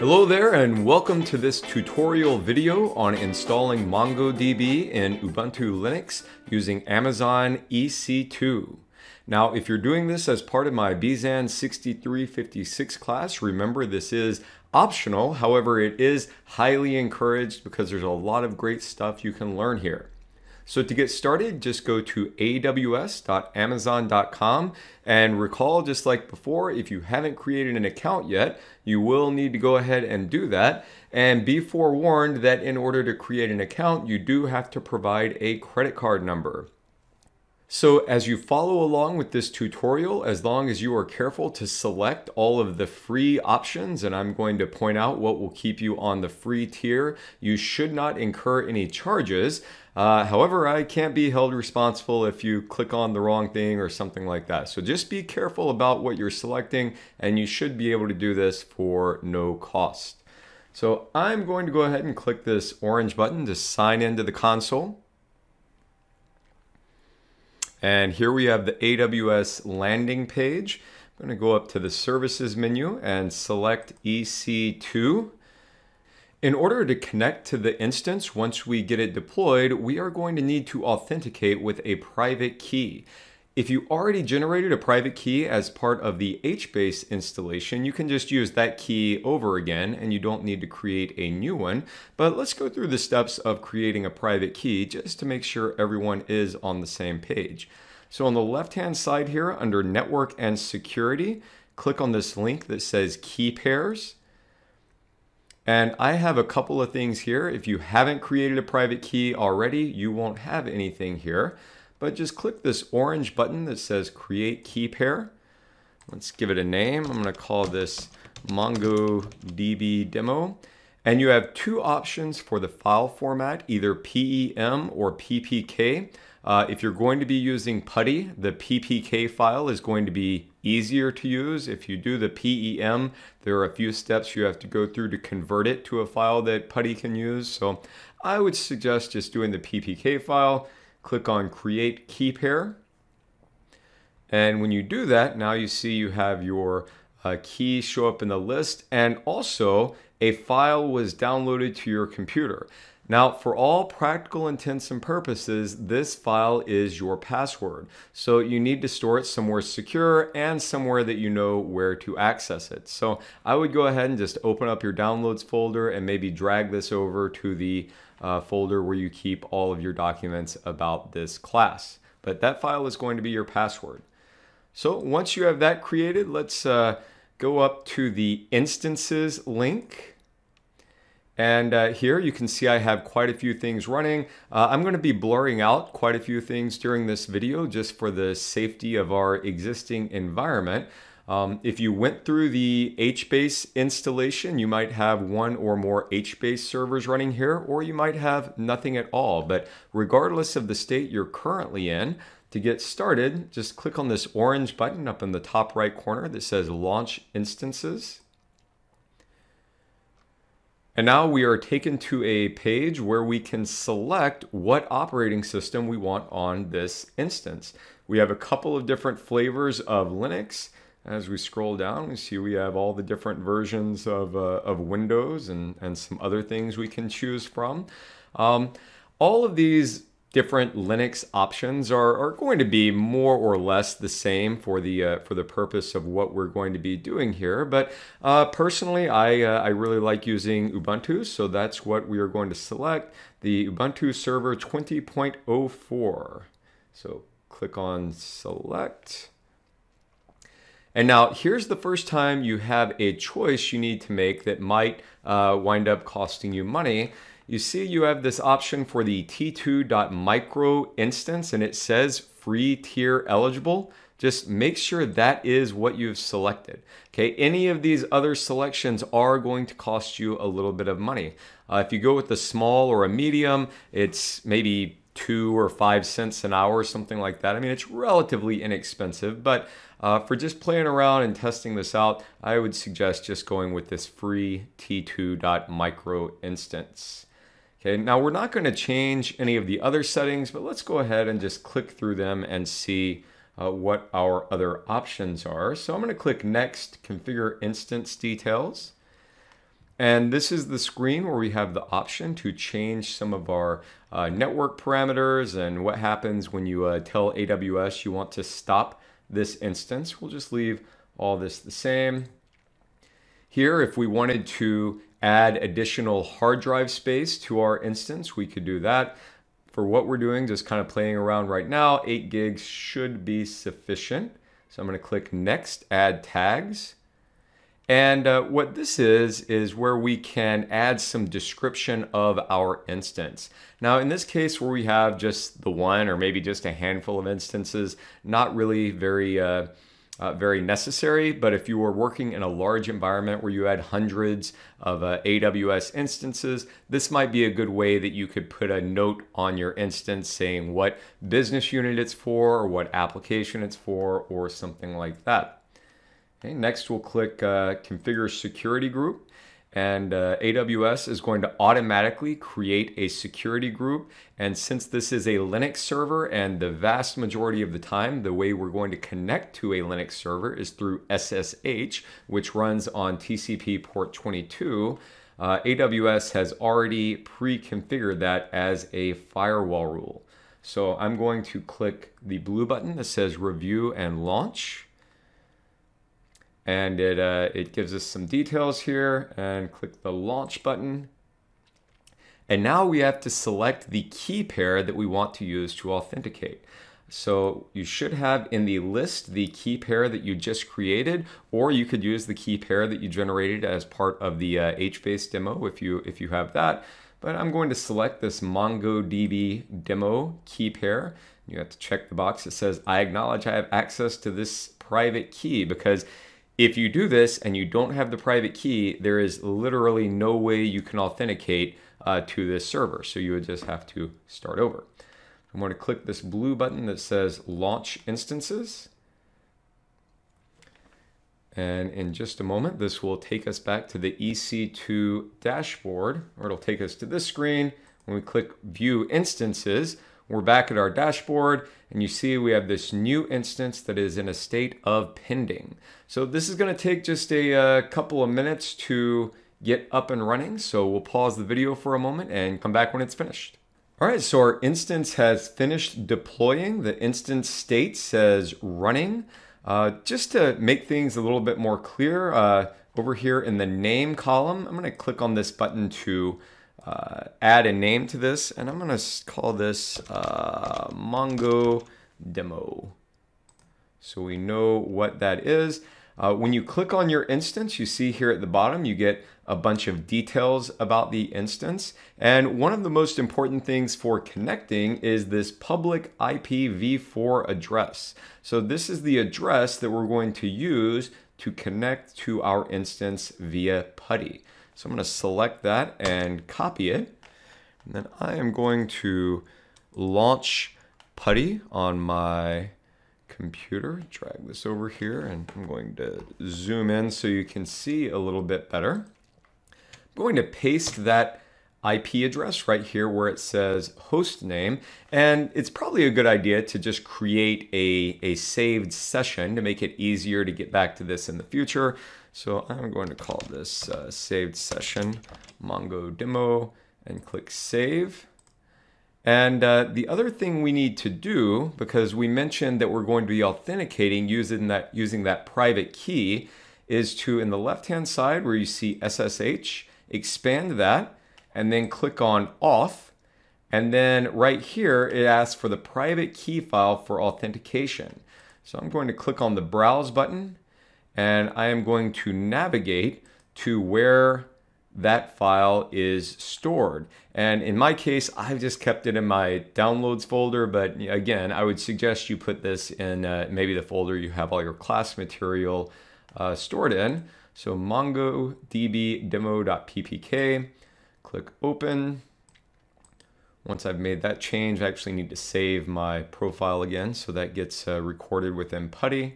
Hello there and welcome to this tutorial video on installing MongoDB in Ubuntu Linux using Amazon EC2. Now, if you're doing this as part of my BZAN 6356 class, remember this is optional. However, it is highly encouraged because there's a lot of great stuff you can learn here. So to get started, just go to aws.amazon.com and recall, just like before, if you haven't created an account yet, you will need to go ahead and do that. And be forewarned that in order to create an account, you do have to provide a credit card number. So as you follow along with this tutorial, as long as you are careful to select all of the free options, and I'm going to point out what will keep you on the free tier, you should not incur any charges. Uh, however, I can't be held responsible if you click on the wrong thing or something like that. So just be careful about what you're selecting, and you should be able to do this for no cost. So I'm going to go ahead and click this orange button to sign into the console. And here we have the AWS landing page. I'm going to go up to the services menu and select EC2. In order to connect to the instance once we get it deployed, we are going to need to authenticate with a private key. If you already generated a private key as part of the HBase installation, you can just use that key over again and you don't need to create a new one. But let's go through the steps of creating a private key just to make sure everyone is on the same page. So on the left-hand side here under Network and Security, click on this link that says Key Pairs. And I have a couple of things here. If you haven't created a private key already, you won't have anything here but just click this orange button that says create key pair. Let's give it a name. I'm gonna call this MongoDB demo. And you have two options for the file format, either PEM or PPK. Uh, if you're going to be using PuTTY, the PPK file is going to be easier to use. If you do the PEM, there are a few steps you have to go through to convert it to a file that PuTTY can use. So I would suggest just doing the PPK file click on create key pair. And when you do that, now you see you have your uh, show up in the list and also a file was downloaded to your computer. Now, for all practical intents and purposes, this file is your password. So you need to store it somewhere secure and somewhere that you know where to access it. So I would go ahead and just open up your downloads folder and maybe drag this over to the uh, folder where you keep all of your documents about this class. But that file is going to be your password. So once you have that created, let's uh, go up to the instances link and uh, here you can see I have quite a few things running. Uh, I'm going to be blurring out quite a few things during this video just for the safety of our existing environment. Um, if you went through the HBase installation, you might have one or more HBase servers running here, or you might have nothing at all. But regardless of the state you're currently in, to get started, just click on this orange button up in the top right corner that says Launch Instances. And now we are taken to a page where we can select what operating system we want on this instance. We have a couple of different flavors of Linux. As we scroll down, we see we have all the different versions of, uh, of Windows and, and some other things we can choose from. Um, all of these different Linux options are, are going to be more or less the same for the uh, for the purpose of what we're going to be doing here. But uh, personally, I uh, I really like using Ubuntu, so that's what we are going to select: the Ubuntu Server 20.04. So click on Select. And now here's the first time you have a choice you need to make that might uh, wind up costing you money you see you have this option for the t2.micro instance and it says free tier eligible. Just make sure that is what you've selected. Okay, any of these other selections are going to cost you a little bit of money. Uh, if you go with the small or a medium, it's maybe two or five cents an hour, something like that. I mean, it's relatively inexpensive, but uh, for just playing around and testing this out, I would suggest just going with this free t2.micro instance. Okay, now we're not going to change any of the other settings, but let's go ahead and just click through them and see uh, what our other options are. So I'm going to click Next, Configure Instance Details. And this is the screen where we have the option to change some of our uh, network parameters and what happens when you uh, tell AWS you want to stop this instance. We'll just leave all this the same. Here, if we wanted to add additional hard drive space to our instance, we could do that. For what we're doing, just kind of playing around right now, 8 gigs should be sufficient. So I'm going to click Next, Add Tags. And uh, what this is, is where we can add some description of our instance. Now, in this case, where we have just the one or maybe just a handful of instances, not really very uh, uh, very necessary. But if you were working in a large environment where you had hundreds of uh, AWS instances, this might be a good way that you could put a note on your instance saying what business unit it's for or what application it's for or something like that. Okay, next we'll click uh, Configure Security Group and uh, AWS is going to automatically create a security group. And since this is a Linux server and the vast majority of the time, the way we're going to connect to a Linux server is through SSH, which runs on TCP port 22, uh, AWS has already pre-configured that as a firewall rule. So I'm going to click the blue button that says review and launch and it, uh, it gives us some details here and click the launch button. And now we have to select the key pair that we want to use to authenticate. So you should have in the list the key pair that you just created, or you could use the key pair that you generated as part of the uh, HBase demo if you, if you have that. But I'm going to select this MongoDB demo key pair. You have to check the box that says, I acknowledge I have access to this private key because if you do this and you don't have the private key, there is literally no way you can authenticate uh, to this server. So you would just have to start over. I'm going to click this blue button that says Launch Instances. And in just a moment, this will take us back to the EC2 dashboard, or it'll take us to this screen. When we click View Instances, we're back at our dashboard and you see we have this new instance that is in a state of pending. So this is gonna take just a, a uh, couple of minutes to get up and running. So we'll pause the video for a moment and come back when it's finished. All right, so our instance has finished deploying. The instance state says running. Uh, just to make things a little bit more clear, uh, over here in the name column, I'm gonna click on this button to uh, add a name to this, and I'm going to call this uh, Mongo Demo. So we know what that is. Uh, when you click on your instance, you see here at the bottom, you get a bunch of details about the instance. And one of the most important things for connecting is this public IPv4 address. So this is the address that we're going to use to connect to our instance via PuTTY. So I'm going to select that and copy it. And then I am going to launch PuTTY on my computer. Drag this over here and I'm going to zoom in so you can see a little bit better. I'm going to paste that IP address right here where it says host name. And it's probably a good idea to just create a, a saved session to make it easier to get back to this in the future. So I'm going to call this uh, saved session Mongo demo and click save. And uh, the other thing we need to do, because we mentioned that we're going to be authenticating using that, using that private key, is to, in the left-hand side where you see SSH, expand that, and then click on auth. And then right here, it asks for the private key file for authentication. So I'm going to click on the browse button and I am going to navigate to where that file is stored. And in my case, I've just kept it in my downloads folder, but again, I would suggest you put this in uh, maybe the folder you have all your class material uh, stored in. So mongodb demo.ppk, click open. Once I've made that change, I actually need to save my profile again, so that gets uh, recorded within PuTTY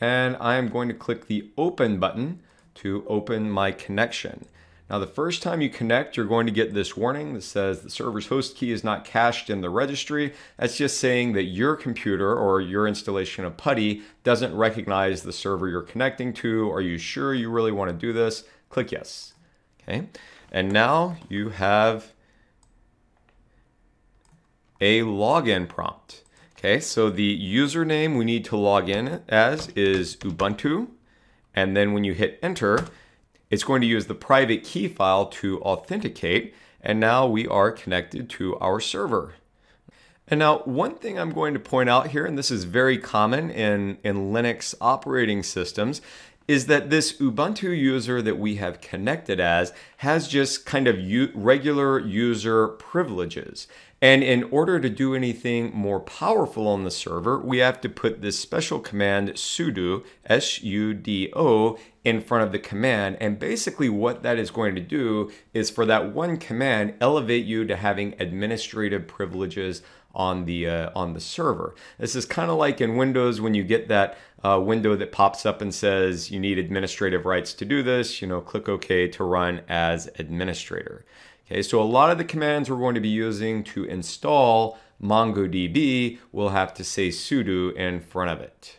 and I am going to click the open button to open my connection. Now the first time you connect, you're going to get this warning that says the server's host key is not cached in the registry. That's just saying that your computer or your installation of PuTTY doesn't recognize the server you're connecting to. Are you sure you really want to do this? Click yes. Okay, and now you have a login prompt. Okay, so the username we need to log in as is Ubuntu. And then when you hit enter, it's going to use the private key file to authenticate. And now we are connected to our server. And now one thing I'm going to point out here, and this is very common in, in Linux operating systems, is that this Ubuntu user that we have connected as has just kind of regular user privileges. And in order to do anything more powerful on the server, we have to put this special command sudo, S-U-D-O, in front of the command. And basically what that is going to do is for that one command, elevate you to having administrative privileges on the uh, on the server. This is kind of like in Windows when you get that uh, window that pops up and says you need administrative rights to do this. You know, click OK to run as administrator. Okay, so a lot of the commands we're going to be using to install MongoDB will have to say sudo in front of it.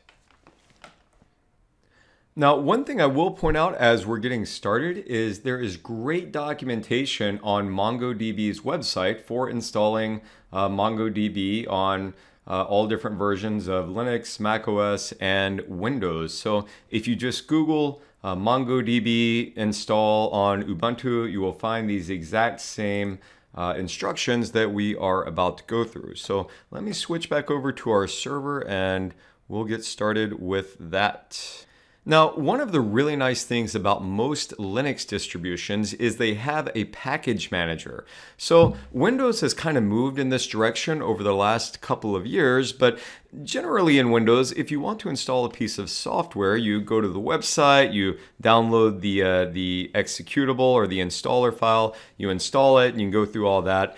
Now, one thing I will point out as we're getting started is there is great documentation on MongoDB's website for installing uh, MongoDB on uh, all different versions of Linux, macOS, and Windows. So if you just Google uh, MongoDB install on Ubuntu, you will find these exact same uh, instructions that we are about to go through. So let me switch back over to our server and we'll get started with that. Now, one of the really nice things about most Linux distributions is they have a package manager. So Windows has kind of moved in this direction over the last couple of years, but generally in Windows, if you want to install a piece of software, you go to the website, you download the, uh, the executable or the installer file, you install it, and you can go through all that.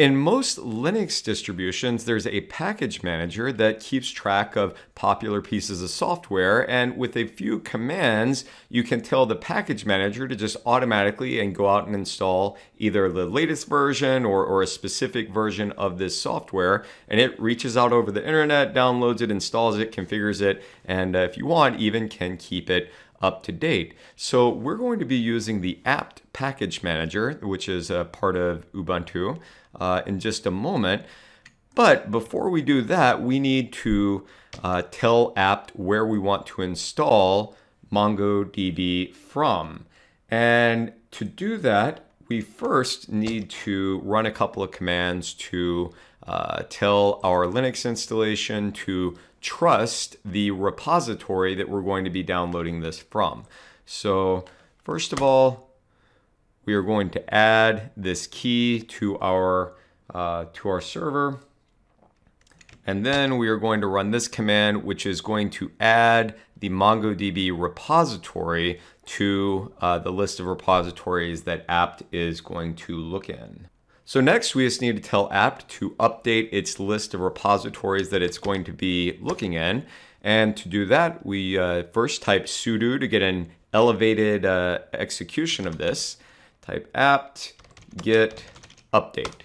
In most Linux distributions, there's a package manager that keeps track of popular pieces of software, and with a few commands, you can tell the package manager to just automatically and go out and install either the latest version or, or a specific version of this software, and it reaches out over the internet, downloads it, installs it, configures it, and uh, if you want, even can keep it up to date. So we're going to be using the apt package manager, which is a part of Ubuntu uh, in just a moment. But before we do that, we need to uh, tell apt where we want to install MongoDB from. And to do that, we first need to run a couple of commands to uh, tell our Linux installation to trust the repository that we're going to be downloading this from. So first of all, we are going to add this key to our, uh, to our server. And then we are going to run this command, which is going to add the MongoDB repository to uh, the list of repositories that apt is going to look in. So next we just need to tell apt to update its list of repositories that it's going to be looking in. And to do that, we uh, first type sudo to get an elevated uh, execution of this type apt get update.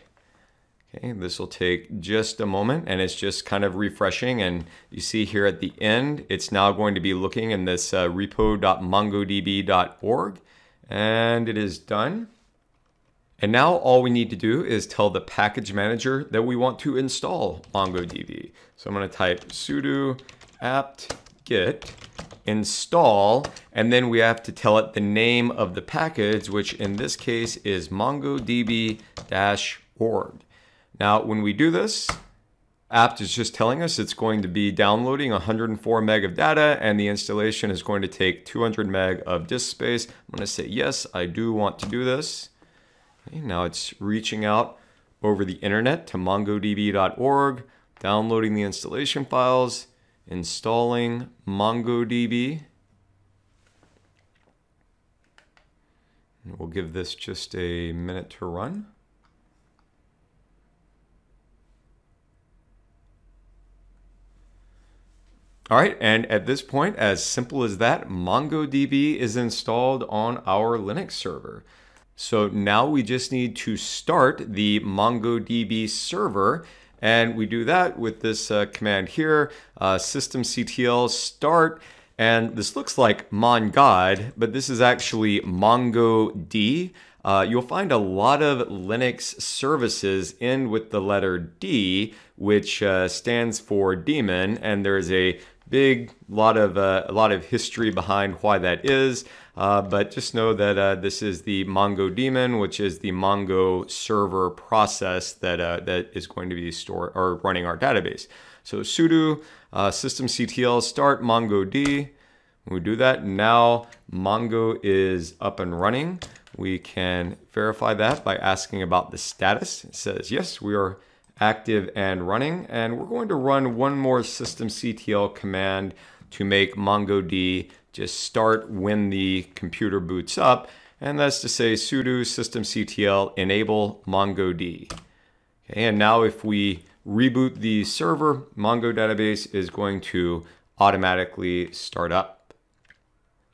Okay, this will take just a moment and it's just kind of refreshing. And you see here at the end, it's now going to be looking in this uh, repo.mongodb.org and it is done. And now all we need to do is tell the package manager that we want to install MongoDB. So I'm going to type sudo apt get install, and then we have to tell it the name of the package, which in this case is mongodb-org. Now, when we do this, apt is just telling us it's going to be downloading 104 meg of data and the installation is going to take 200 meg of disk space. I'm going to say, yes, I do want to do this. Okay, now it's reaching out over the internet to mongodb.org, downloading the installation files, installing MongoDB. We'll give this just a minute to run. All right, and at this point, as simple as that, MongoDB is installed on our Linux server. So now we just need to start the MongoDB server and we do that with this uh, command here, uh, systemctl start. And this looks like MonGod, but this is actually MongoD. Uh, you'll find a lot of Linux services end with the letter D, which uh, stands for demon, and there's a big lot of uh, a lot of history behind why that is. Uh, but just know that uh, this is the Mongo daemon, which is the Mongo server process that uh, that is going to be store or running our database. So sudo uh, systemctl start mongod. We do that, now Mongo is up and running. We can verify that by asking about the status. It says, yes, we are active and running. And we're going to run one more systemctl command to make MongoD just start when the computer boots up. And that's to say sudo systemctl enable MongoD. Okay, and now if we reboot the server, Mongo database is going to automatically start up.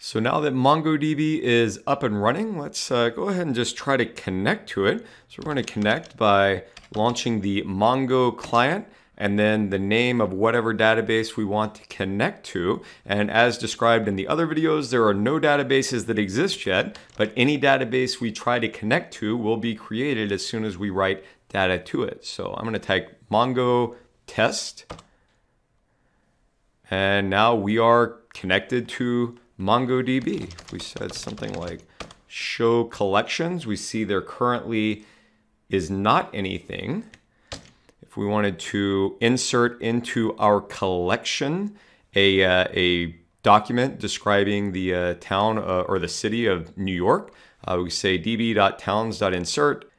So now that MongoDB is up and running, let's uh, go ahead and just try to connect to it. So we're going to connect by launching the Mongo client and then the name of whatever database we want to connect to. And as described in the other videos, there are no databases that exist yet, but any database we try to connect to will be created as soon as we write data to it. So I'm going to type Mongo test. And now we are connected to MongoDB. We said something like show collections, we see there currently is not anything. If we wanted to insert into our collection a, uh, a document describing the uh, town uh, or the city of New York, uh, we say db.towns.insert,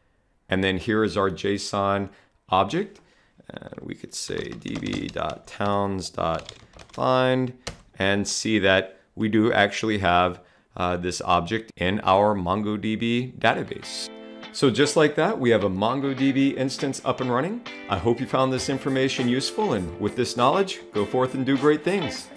and then here is our JSON object. And we could say db.towns.find and see that we do actually have uh, this object in our MongoDB database. So just like that, we have a MongoDB instance up and running. I hope you found this information useful and with this knowledge, go forth and do great things.